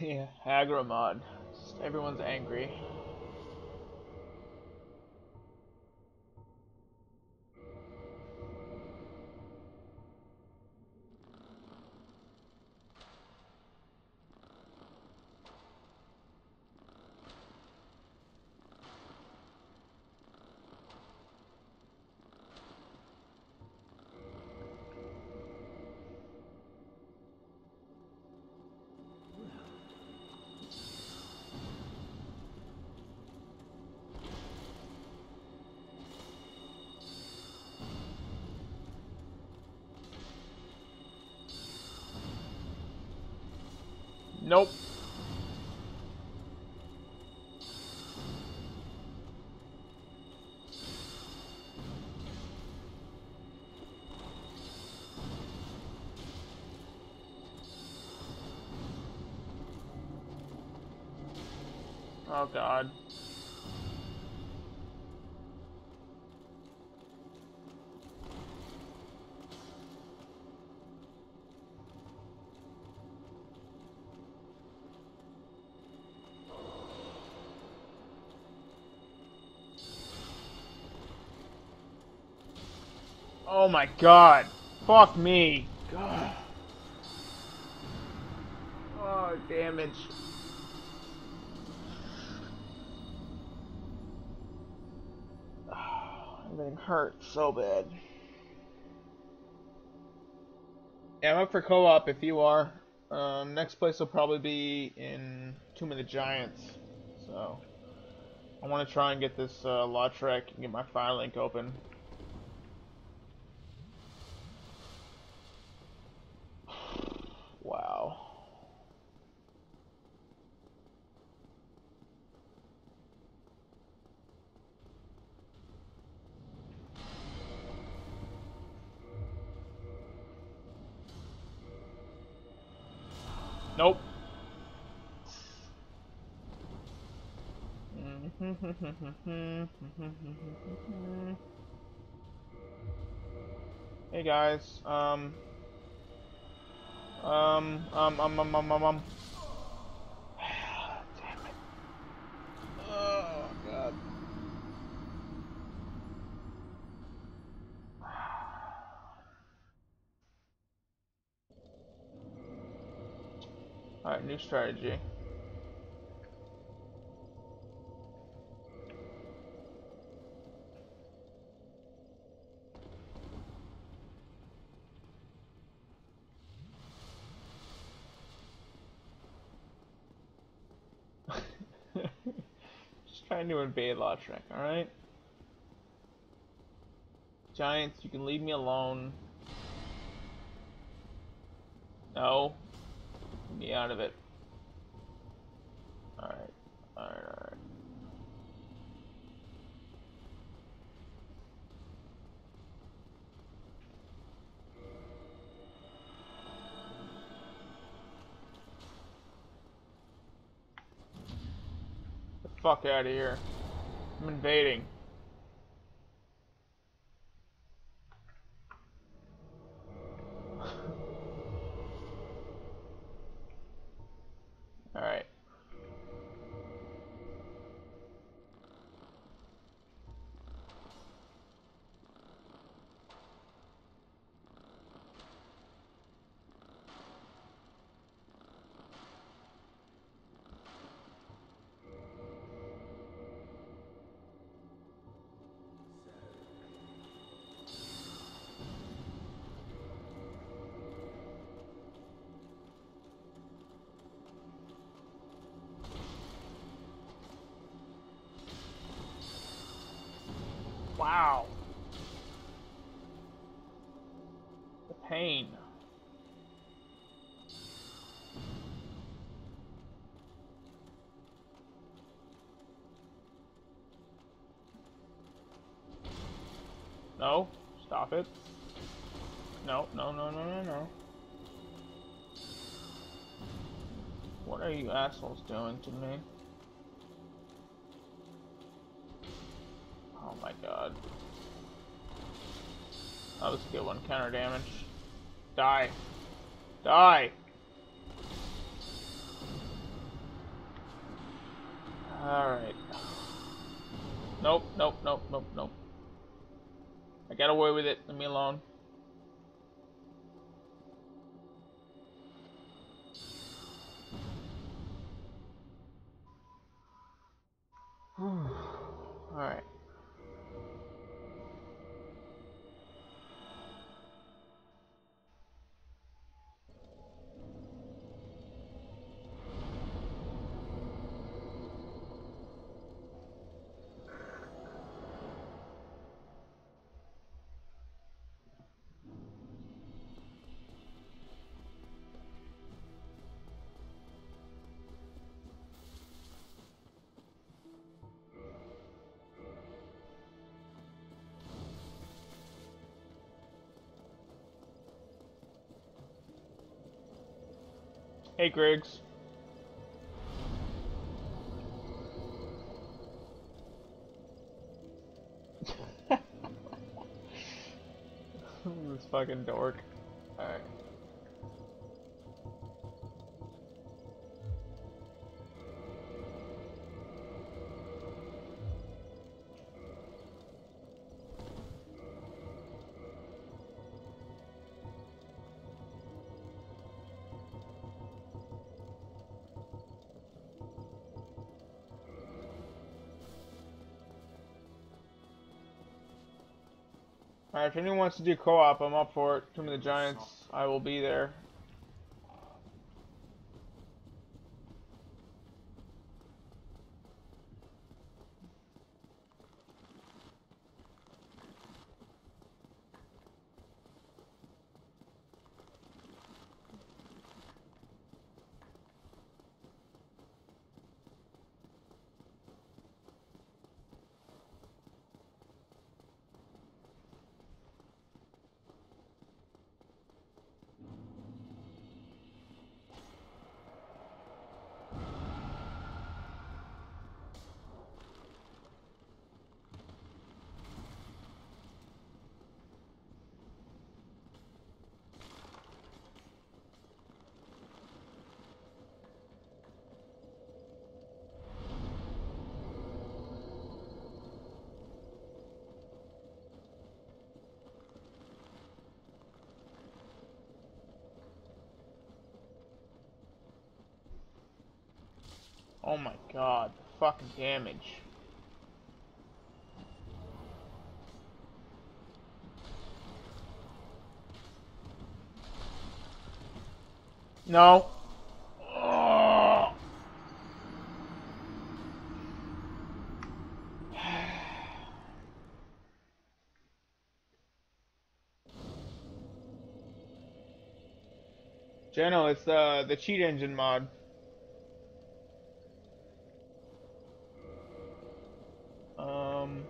yeah, aggro mod. Everyone's angry. Nope. Oh god. Oh my god. Fuck me. God. Oh, damage. Everything hurts so bad. Yeah, I'm up for co-op if you are. Um, next place will probably be in Tomb of the Giants. So, I want to try and get this uh, Lautrec and get my Firelink open. Nope. hey guys, um, um, um, um, um, um, um, um. Damn it. Oh, God. Alright, new strategy. Just trying to invade Lautrec, alright? Giants, you can leave me alone. No. Get me out of it. Fuck out of here. I'm invading. Wow. The pain. No, stop it. No, no, no, no, no, no. What are you assholes doing to me? My god. Oh, that was a good one. Counter damage. Die. Die! Alright. Nope, nope, nope, nope, nope. I got away with it. Leave me alone. Alright. Hey, Griggs. this fucking dork. Alright. Alright, if anyone wants to do co-op, I'm up for it. Tomb of the Giants, I will be there. Oh my god, the fucking damage. No. Jeno, it's the the cheat engine mod. Um,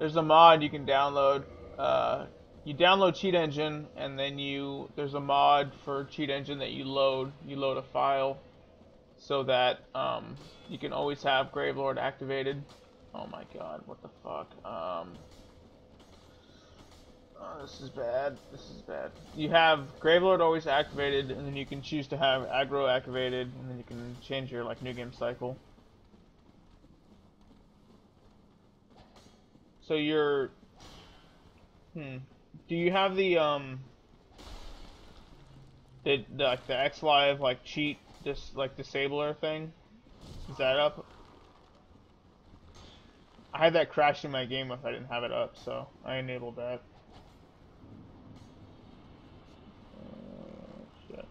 there's a mod you can download. Uh, you download Cheat Engine, and then you there's a mod for Cheat Engine that you load. You load a file so that um, you can always have Gravelord activated. Oh my god, what the fuck? Um, oh, this is bad. This is bad. You have Gravelord always activated, and then you can choose to have aggro activated, and then you can change your like new game cycle. So you're, hmm. Do you have the um, the, like the X Live like cheat this like disabler thing? Is that up? I had that crash in my game if I didn't have it up, so I enabled that. Uh.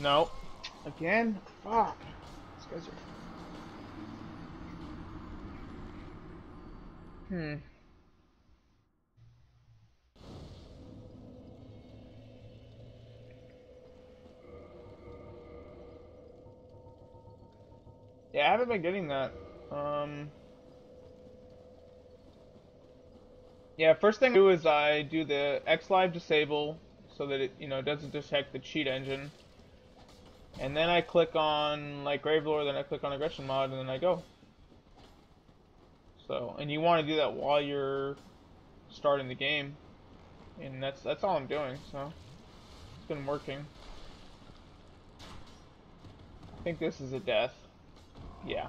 No. Again? Fuck. These guys are Hmm. Yeah, I haven't been getting that. Um. Yeah, first thing I do is I do the X-Live disable so that it, you know, doesn't detect the cheat engine. And then I click on, like, Gravelord, then I click on Aggression Mod, and then I go. So, and you want to do that while you're starting the game, and that's that's all I'm doing. So, it's been working. I think this is a death. Yeah.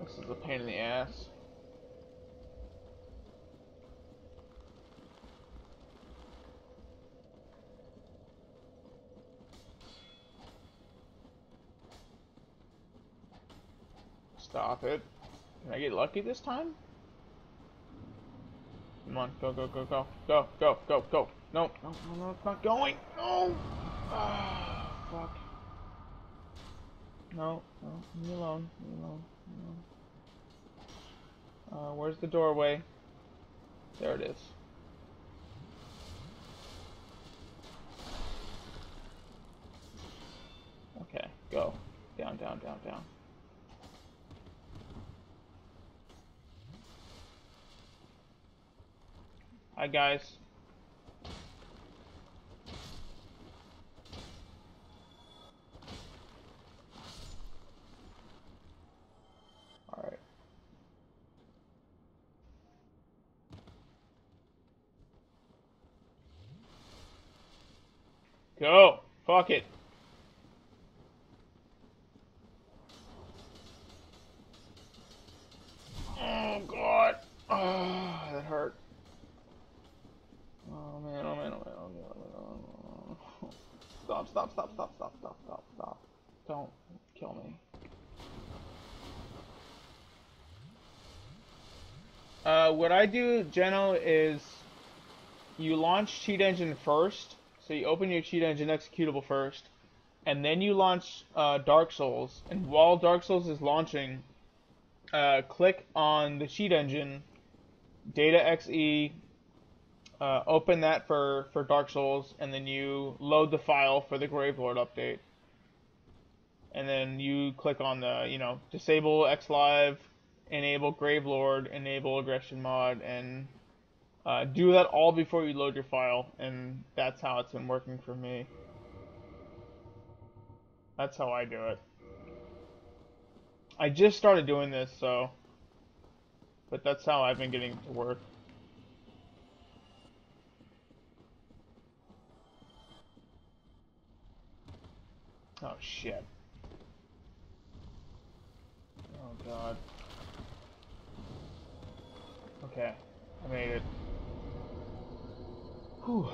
This is a pain in the ass. Stop it. Can I get lucky this time? Come on, go, go, go, go, go, go, go, go. No, no, no, no, it's not going. No. Ah, fuck. No, no, leave me alone, leave me alone, leave me alone. Uh, where's the doorway? There it is. Okay, go. Down, down, down, down. Hi guys. Go! Fuck it. Oh god. Oh, that hurt. Oh man, oh man, oh man, oh man, oh man, oh man. Stop, stop, stop, stop, stop, stop, stop, stop. Don't kill me. Uh, what I do, Geno, is you launch Cheat Engine first. So you open your Cheat Engine executable first, and then you launch uh, Dark Souls. And while Dark Souls is launching, uh, click on the Cheat Engine, DATA.exe, uh, open that for, for Dark Souls, and then you load the file for the Gravelord update. And then you click on the, you know, disable XLive, enable Gravelord, enable aggression mod, and uh, do that all before you load your file, and that's how it's been working for me. That's how I do it. I just started doing this, so... But that's how I've been getting it to work. Oh, shit. Oh, God. Okay, I made it. Whew.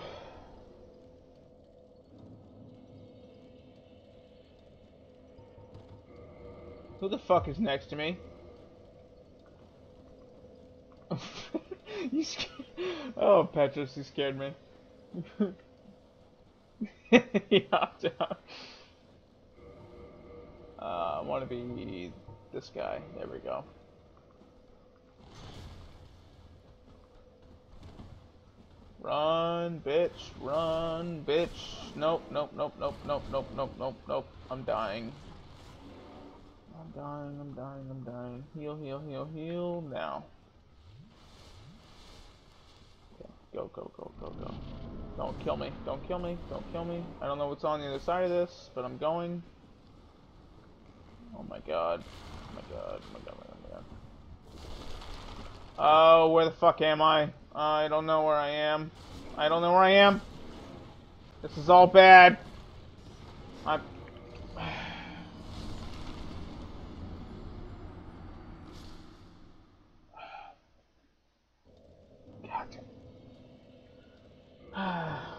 Who the fuck is next to me? you scared? Oh, Petros, you scared me. yeah, down. Uh, I want to be this guy. There we go. Run, bitch, run, bitch. Nope, nope, nope, nope, nope, nope, nope, nope, nope. I'm dying. I'm dying, I'm dying, I'm dying. Heal, heal, heal, heal, now. Okay, go, go, go, go, go. Don't kill me, don't kill me, don't kill me. I don't know what's on the other side of this, but I'm going. Oh my god. Oh my god, oh my god, oh my god. Oh, where the fuck am I? I don't know where I am. I don't know where I am. This is all bad. I'm... God.